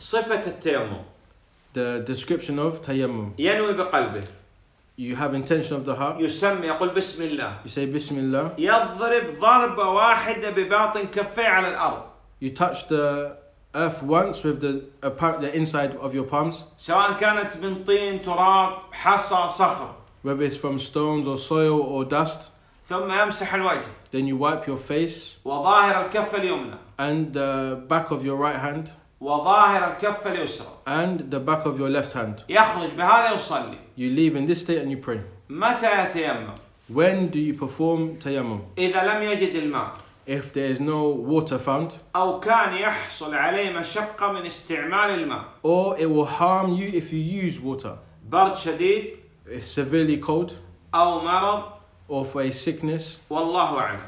صفة التيمم The description of tayammum. ينوي بقلبه You have intention of the heart. يسمي يقول بسم الله You say Bismillah. يضرب ضربة واحدة بباطن كفيه على الأرض You touch the earth once with the, the inside of your palms, سواء كانت من طين تراب حصى صخر whether it's from stones or soil or dust. ثم يمسح الوجه Then you wipe your face وظاهر الكفة اليمنى and the back of your right hand وظاهر الكفة اليسرى and the back of your left hand. يخرج بهذا يصلي You leave in this state and you pray. متى يتيمم When do you perform tayammum? إذا لم يجد الماء If there is no water found, أو كان يحصل عليه مشقة من استعمال الماء or it will harm you if you use water. برد شديد It's severely cold, أو مرض or for a sickness, والله أعلم